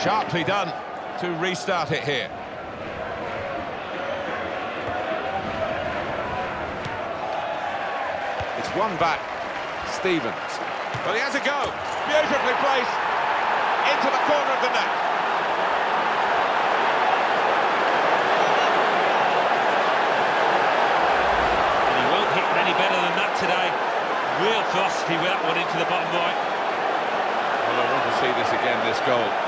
Sharply done to restart it here. It's one back. Stevens. Well, he has a go. Beautifully placed into the corner of the net. And he won't hit any better than that today. Real frosty with that one into the bottom right. Well, I want to see this again, this goal.